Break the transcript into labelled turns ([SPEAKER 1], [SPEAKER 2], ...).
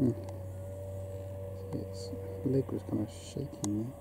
[SPEAKER 1] Hmm. its leg was kind of shaking there.